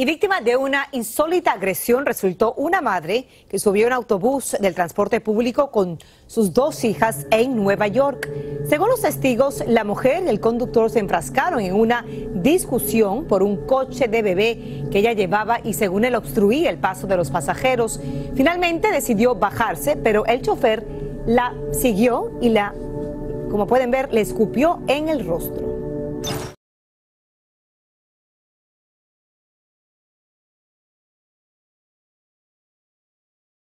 Y víctima de una insólita agresión resultó una madre que subió un autobús del transporte público con sus dos hijas en Nueva York. Según los testigos, la mujer y el conductor se enfrascaron en una discusión por un coche de bebé que ella llevaba y según él obstruía el paso de los pasajeros. Finalmente decidió bajarse, pero el chofer la siguió y la, como pueden ver, le escupió en el rostro.